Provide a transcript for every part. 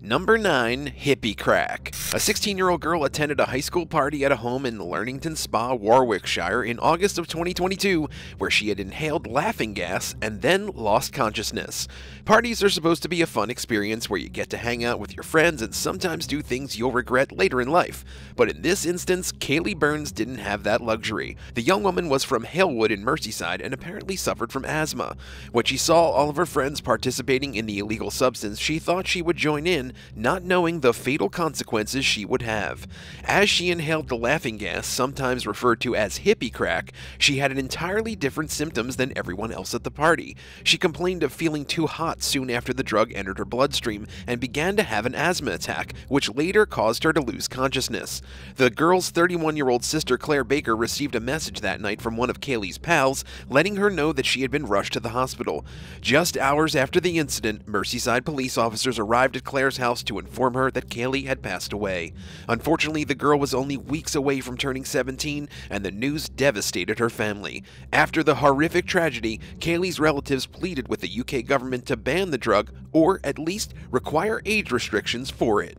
Number 9. Hippie Crack. A 16 year old girl attended a high school party at a home in Leamington Spa, Warwickshire in August of 2022, where she had inhaled laughing gas and then lost consciousness. Parties are supposed to be a fun experience where you get to hang out with your friends and sometimes do things you'll regret later in life. But in this instance, Kaylee Burns didn't have that luxury. The young woman was from Halewood in Merseyside and apparently suffered from asthma. When she saw all of her friends participating in the illegal substance, she thought she would join in not knowing the fatal consequences she would have. As she inhaled the laughing gas, sometimes referred to as hippie crack, she had an entirely different symptoms than everyone else at the party. She complained of feeling too hot soon after the drug entered her bloodstream and began to have an asthma attack, which later caused her to lose consciousness. The girl's 31 year old sister Claire Baker received a message that night from one of Kaylee's pals, letting her know that she had been rushed to the hospital. Just hours after the incident, Merseyside police officers arrived at Claire's house to inform her that Kaylee had passed away. Unfortunately, the girl was only weeks away from turning 17, and the news devastated her family. After the horrific tragedy, Kaylee's relatives pleaded with the UK government to ban the drug, or at least require age restrictions for it.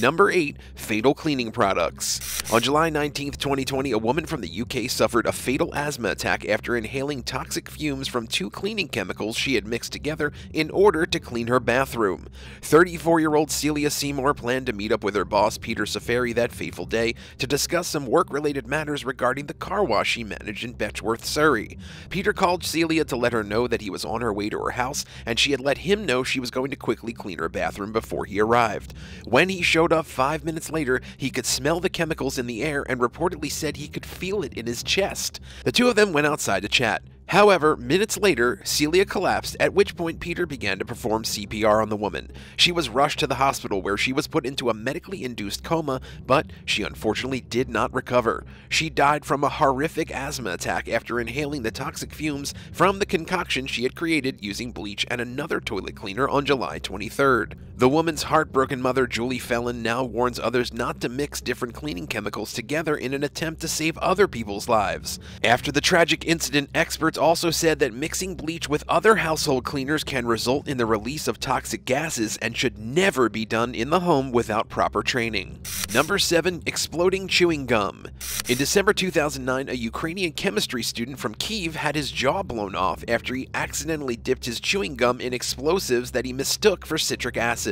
Number 8. Fatal Cleaning Products. On July 19, 2020, a woman from the UK suffered a fatal asthma attack after inhaling toxic fumes from two cleaning chemicals she had mixed together in order to clean her bathroom. 34 year old Celia Seymour planned to meet up with her boss Peter Safari that fateful day to discuss some work related matters regarding the car wash she managed in Betchworth, Surrey. Peter called Celia to let her know that he was on her way to her house and she had let him know she was going to quickly clean her bathroom before he arrived. When he showed up five minutes later, he could smell the chemicals in the air and reportedly said he could feel it in his chest. The two of them went outside to chat. However, minutes later, Celia collapsed, at which point Peter began to perform CPR on the woman. She was rushed to the hospital where she was put into a medically induced coma, but she unfortunately did not recover. She died from a horrific asthma attack after inhaling the toxic fumes from the concoction she had created using bleach and another toilet cleaner on July 23rd. The woman's heartbroken mother, Julie Fellon, now warns others not to mix different cleaning chemicals together in an attempt to save other people's lives. After the tragic incident, experts also said that mixing bleach with other household cleaners can result in the release of toxic gases and should never be done in the home without proper training. Number 7. Exploding Chewing Gum. In December 2009, a Ukrainian chemistry student from Kiev had his jaw blown off after he accidentally dipped his chewing gum in explosives that he mistook for citric acid.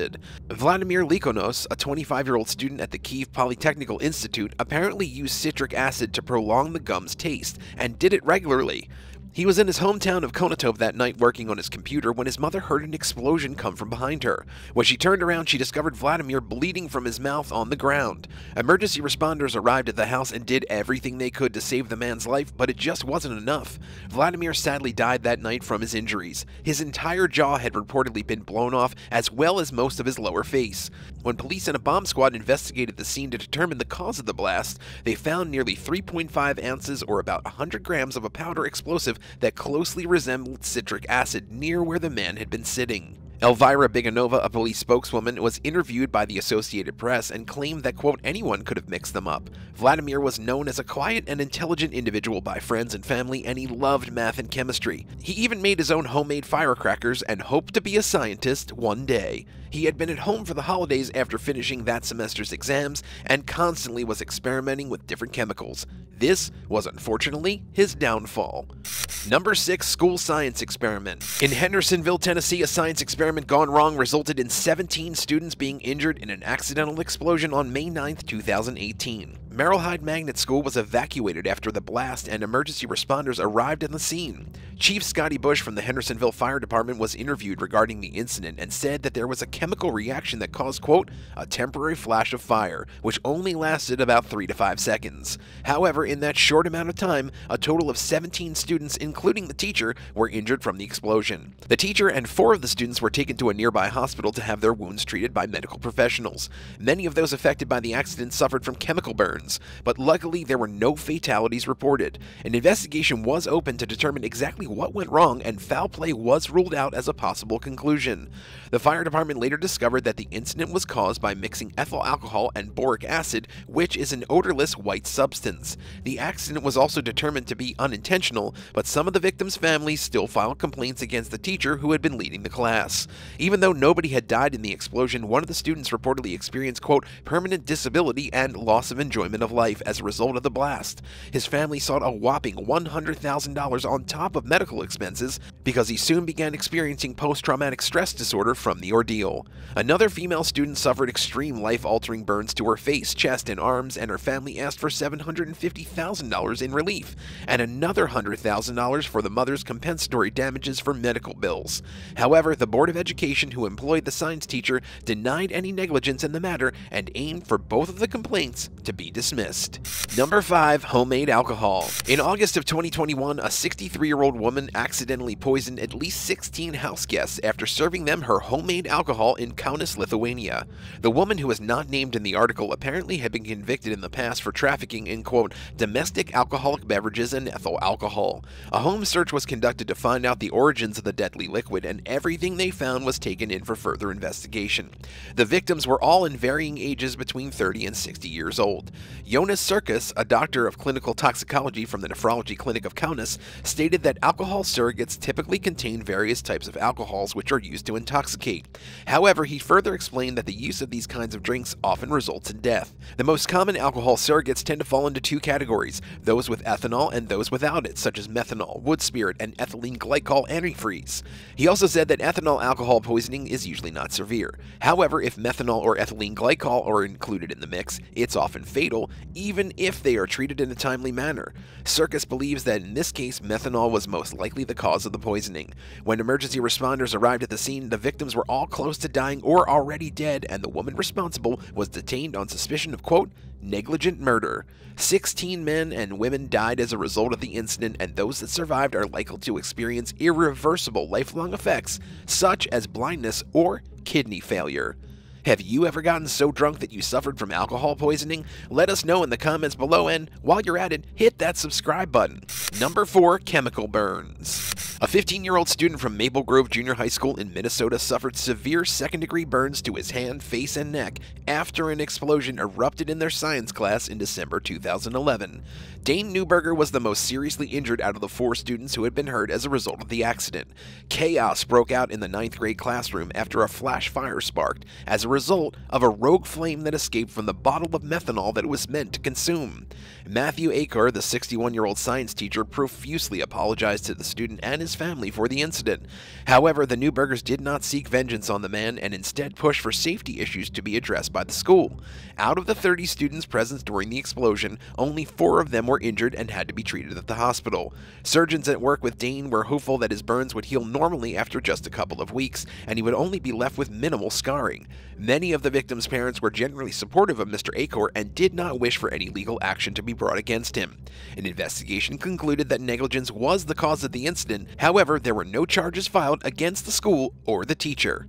Vladimir Likhonos, a 25 year old student at the Kiev Polytechnical Institute, apparently used citric acid to prolong the gum's taste and did it regularly. He was in his hometown of Konotov that night working on his computer when his mother heard an explosion come from behind her. When she turned around, she discovered Vladimir bleeding from his mouth on the ground. Emergency responders arrived at the house and did everything they could to save the man's life, but it just wasn't enough. Vladimir sadly died that night from his injuries. His entire jaw had reportedly been blown off, as well as most of his lower face. When police and a bomb squad investigated the scene to determine the cause of the blast, they found nearly 3.5 ounces or about 100 grams of a powder explosive that closely resembled citric acid near where the man had been sitting. Elvira Biganova, a police spokeswoman, was interviewed by the Associated Press and claimed that, quote, anyone could have mixed them up. Vladimir was known as a quiet and intelligent individual by friends and family, and he loved math and chemistry. He even made his own homemade firecrackers and hoped to be a scientist one day. He had been at home for the holidays after finishing that semester's exams and constantly was experimenting with different chemicals. This was unfortunately his downfall. Number 6 School Science Experiment. In Hendersonville, Tennessee, a science experiment gone wrong resulted in 17 students being injured in an accidental explosion on May 9, 2018. Merrol Hyde Magnet School was evacuated after the blast and emergency responders arrived on the scene. Chief Scotty Bush from the Hendersonville Fire Department was interviewed regarding the incident and said that there was a chemical reaction that caused, quote, a temporary flash of fire, which only lasted about 3 to 5 seconds. However, in that short amount of time, a total of 17 students, including the teacher, were injured from the explosion. The teacher and four of the students were taken to a nearby hospital to have their wounds treated by medical professionals. Many of those affected by the accident suffered from chemical burns but luckily there were no fatalities reported. An investigation was opened to determine exactly what went wrong, and foul play was ruled out as a possible conclusion. The fire department later discovered that the incident was caused by mixing ethyl alcohol and boric acid, which is an odorless white substance. The accident was also determined to be unintentional, but some of the victims' families still filed complaints against the teacher who had been leading the class. Even though nobody had died in the explosion, one of the students reportedly experienced, quote, permanent disability and loss of enjoyment of life as a result of the blast. His family sought a whopping $100,000 on top of medical expenses because he soon began experiencing post traumatic stress disorder from the ordeal. Another female student suffered extreme life altering burns to her face, chest, and arms, and her family asked for $750,000 in relief, and another $100,000 for the mother's compensatory damages for medical bills. However, the Board of Education, who employed the science teacher, denied any negligence in the matter and aimed for both of the complaints to be dismissed. Number 5. Homemade Alcohol In August of 2021, a 63 year old woman accidentally poisoned at least 16 house guests after serving them her homemade alcohol in Kaunas, Lithuania. The woman who was not named in the article apparently had been convicted in the past for trafficking in, quote, domestic alcoholic beverages and ethyl alcohol. A home search was conducted to find out the origins of the deadly liquid, and everything they found was taken in for further investigation. The victims were all in varying ages between 30 and 60 years old. Jonas Circus, a doctor of clinical toxicology from the nephrology clinic of Kaunas, stated that alcohol surrogates typically contain various types of alcohols which are used to intoxicate. However, he further explained that the use of these kinds of drinks often results in death. The most common alcohol surrogates tend to fall into two categories those with ethanol and those without it, such as methanol, wood spirit, and ethylene glycol antifreeze. He also said that ethanol alcohol poisoning is usually not severe. However, if methanol or ethylene glycol are included in the mix, it's often fatal, even if they are treated in a timely manner. Circus believes that in this case, methanol was most likely the cause of the poisoning. When emergency responders arrived at the scene, the victims were all close to dying or already dead, and the woman responsible was detained on suspicion of, quote, negligent murder. 16 men and women died as a result of the incident, and those that survived are likely to experience irreversible lifelong effects, such as blindness or kidney failure. Have you ever gotten so drunk that you suffered from alcohol poisoning? Let us know in the comments below, and while you're at it, hit that subscribe button. Number 4 Chemical Burns. A 15 year old student from Maple Grove Junior High School in Minnesota suffered severe second degree burns to his hand, face, and neck after an explosion erupted in their science class in December 2011. Dane Newberger was the most seriously injured out of the four students who had been hurt as a result of the accident. Chaos broke out in the ninth grade classroom after a flash fire sparked as a result of a rogue flame that escaped from the bottle of methanol that it was meant to consume. Matthew Acor, the 61 year old science teacher, profusely apologized to the student and his family for the incident. However, the Newburgers did not seek vengeance on the man and instead pushed for safety issues to be addressed by the school. Out of the 30 students present during the explosion, only four of them were injured and had to be treated at the hospital. Surgeons at work with Dane were hopeful that his burns would heal normally after just a couple of weeks, and he would only be left with minimal scarring. Many of the victims' parents were generally supportive of Mr. Acor and did not wish for any legal action to be brought against him. An investigation concluded that negligence was the cause of the incident, however, there were no charges filed against the school or the teacher.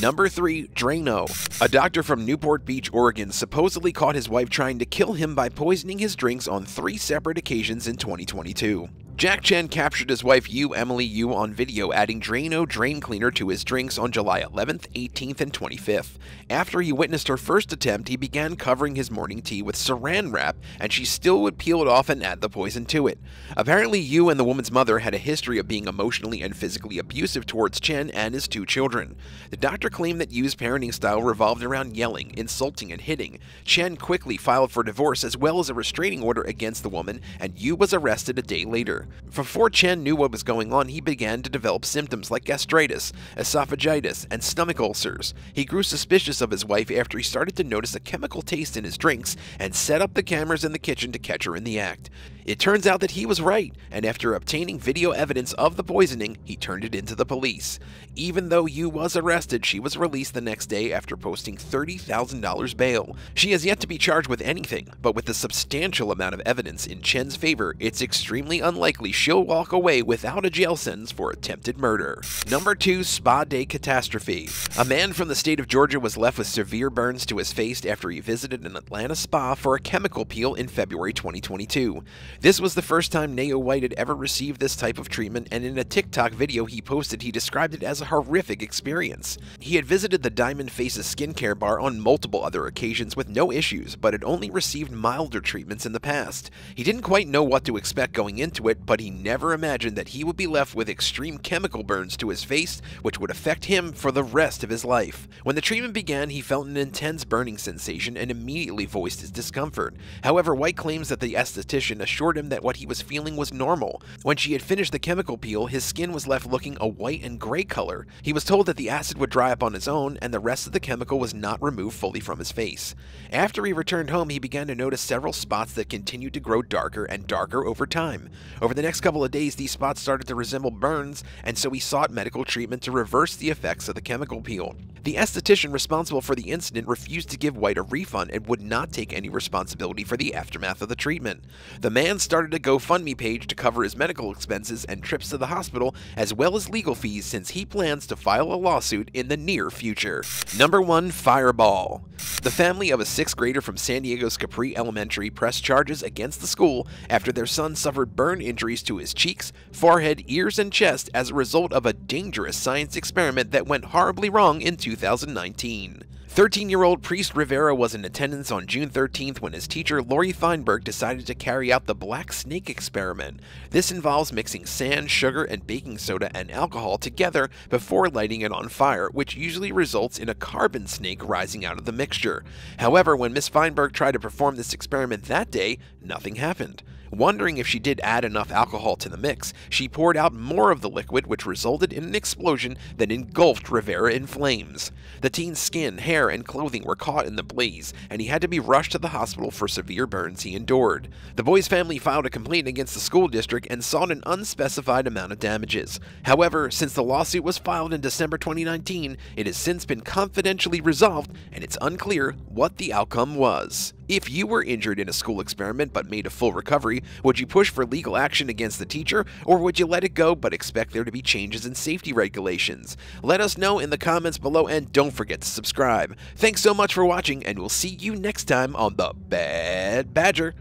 Number 3. Drano. A doctor from Newport Beach, Oregon supposedly caught his wife trying to kill him by poisoning his drinks on three separate occasions in 2022. Jack Chen captured his wife Yu Emily Yu on video adding Drano drain cleaner to his drinks on July 11th, 18th, and 25th. After he witnessed her first attempt, he began covering his morning tea with saran wrap, and she still would peel it off and add the poison to it. Apparently, Yu and the woman's mother had a history of being emotionally and physically abusive towards Chen and his two children. The doctor claimed that Yu's parenting style revolved around yelling, insulting, and hitting. Chen quickly filed for divorce as well as a restraining order against the woman, and Yu was arrested a day later. Before Chen knew what was going on, he began to develop symptoms like gastritis, esophagitis, and stomach ulcers. He grew suspicious of his wife after he started to notice a chemical taste in his drinks and set up the cameras in the kitchen to catch her in the act. It turns out that he was right, and after obtaining video evidence of the poisoning, he turned it into the police. Even though Yu was arrested, she was released the next day after posting $30,000 bail. She has yet to be charged with anything, but with the substantial amount of evidence in Chen's favor, it's extremely unlikely she'll walk away without a jail sentence for attempted murder. Number 2 Spa Day Catastrophe A man from the state of Georgia was left with severe burns to his face after he visited an Atlanta spa for a chemical peel in February 2022. This was the first time Nao White had ever received this type of treatment, and in a TikTok video he posted, he described it as a horrific experience. He had visited the Diamond Faces skincare bar on multiple other occasions with no issues, but had only received milder treatments in the past. He didn't quite know what to expect going into it, but he never imagined that he would be left with extreme chemical burns to his face, which would affect him for the rest of his life. When the treatment began, he felt an intense burning sensation and immediately voiced his discomfort. However, White claims that the esthetician assured him that what he was feeling was normal. When she had finished the chemical peel, his skin was left looking a white and gray color. He was told that the acid would dry up on his own and the rest of the chemical was not removed fully from his face. After he returned home, he began to notice several spots that continued to grow darker and darker over time. Over the next couple of days, these spots started to resemble burns, and so he sought medical treatment to reverse the effects of the chemical peel. The esthetician responsible for the incident refused to give White a refund and would not take any responsibility for the aftermath of the treatment. The man started a GoFundMe page to cover his medical expenses and trips to the hospital, as well as legal fees since he plans to file a lawsuit in the near future. Number 1 Fireball The family of a sixth grader from San Diego's Capri Elementary pressed charges against the school after their son suffered burn injuries to his cheeks, forehead, ears, and chest as a result of a dangerous science experiment that went horribly wrong in 2019. 13 year old Priest Rivera was in attendance on June 13th when his teacher Lori Feinberg decided to carry out the Black Snake experiment. This involves mixing sand, sugar, and baking soda and alcohol together before lighting it on fire, which usually results in a carbon snake rising out of the mixture. However, when Miss Feinberg tried to perform this experiment that day, nothing happened. Wondering if she did add enough alcohol to the mix, she poured out more of the liquid, which resulted in an explosion that engulfed Rivera in flames. The teen's skin, hair, and clothing were caught in the blaze, and he had to be rushed to the hospital for severe burns he endured. The boy's family filed a complaint against the school district and sought an unspecified amount of damages. However, since the lawsuit was filed in December 2019, it has since been confidentially resolved, and it's unclear what the outcome was. If you were injured in a school experiment but made a full recovery, would you push for legal action against the teacher, or would you let it go but expect there to be changes in safety regulations? Let us know in the comments below and don't forget to subscribe. Thanks so much for watching, and we'll see you next time on The Bad Badger.